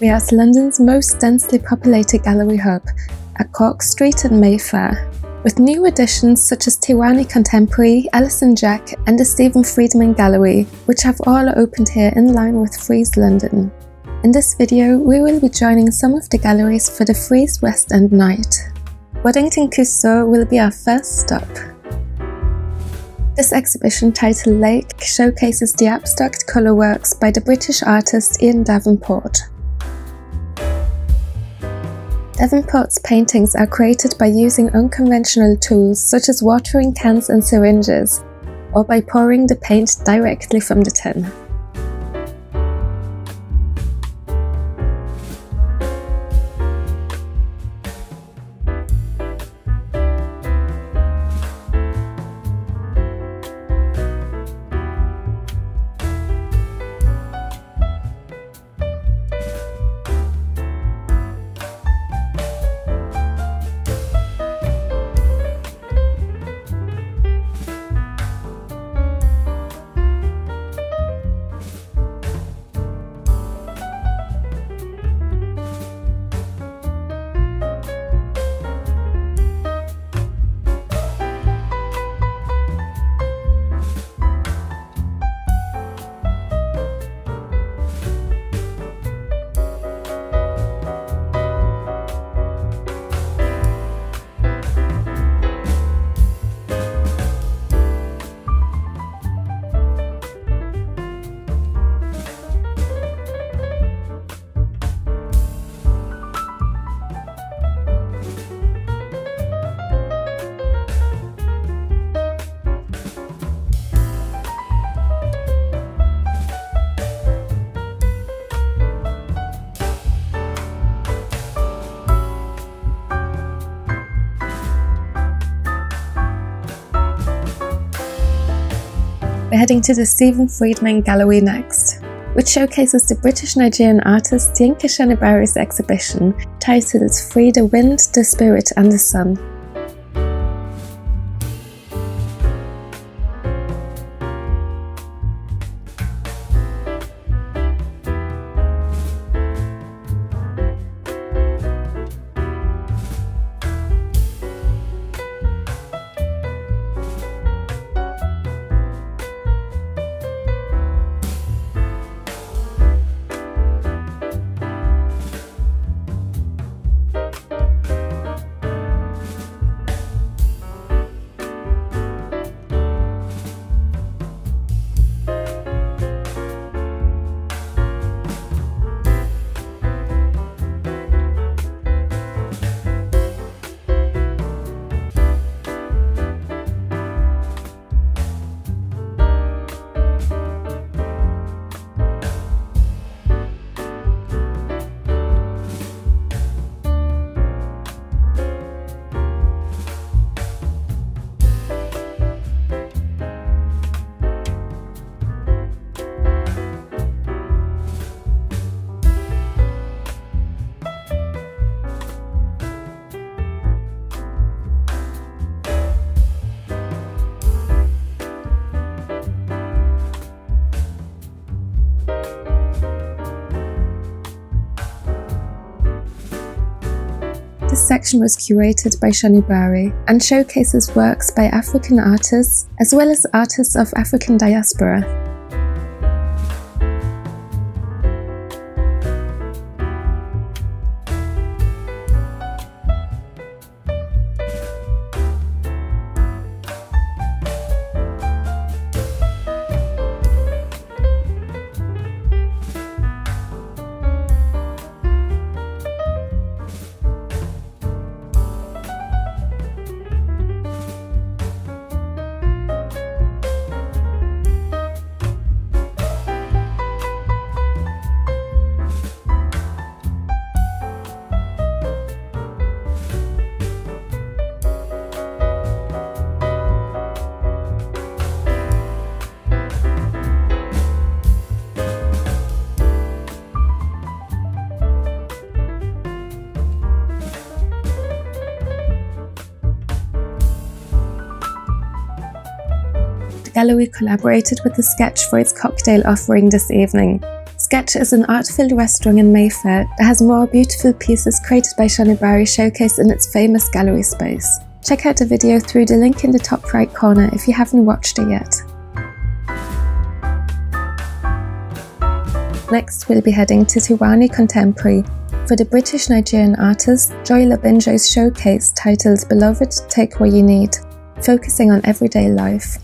We are at London's most densely populated gallery hub at Cork Street and Mayfair, with new additions such as Tiwani Contemporary, Alison Jacques and the Stephen Friedman Gallery, which have all opened here in line with Frieze London. In this video, we will be joining some of the galleries for the Frieze West End night. Waddington Custot will be our first stop. This exhibition titled Lake showcases the abstract colour works by the British artist Ian Davenport. Davenport's paintings are created by using unconventional tools such as watering cans and syringes, or by pouring the paint directly from the tin. We're heading to the Stephen Friedman Gallery next, which showcases the British Nigerian artist Yinka Shonibare's exhibition titled Free the Wind, the Spirit and the Sun. This section was curated by Shonibare and showcases works by African artists as well as artists of African diaspora. Gallery collaborated with the sketch for its cocktail offering this evening, Sketch is an art-filled restaurant in Mayfair that has more beautiful pieces created by Shonibare showcased in its famous gallery space. Check out the video through the link in the top right corner if you haven't watched it yet. Next, we'll be heading to Tiwani Contemporary for the British Nigerian artist Joy Labinjo's showcase titled Beloved Take What You Need, focusing on everyday life.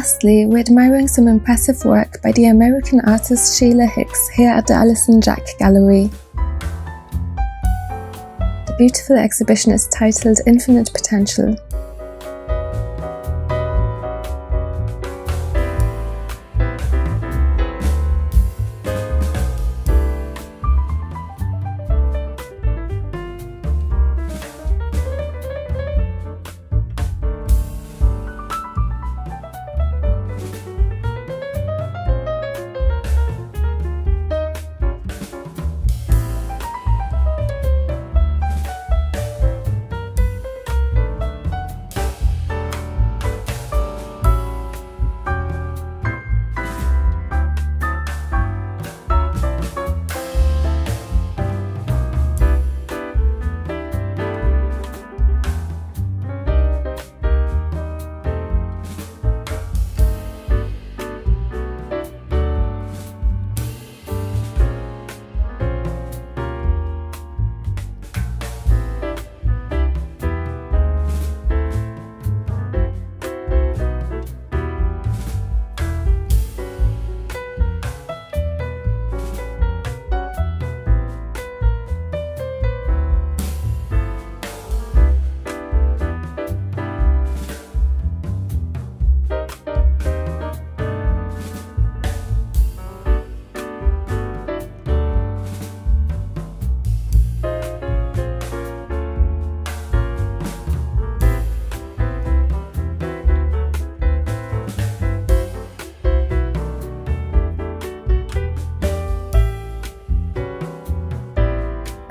Lastly, we're admiring some impressive work by the American artist Sheila Hicks here at the Alison Jacques Gallery. The beautiful exhibition is titled Infinite Potential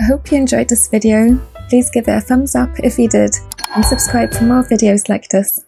hope you enjoyed this video. Please give it a thumbs up if you did and subscribe for more videos like this.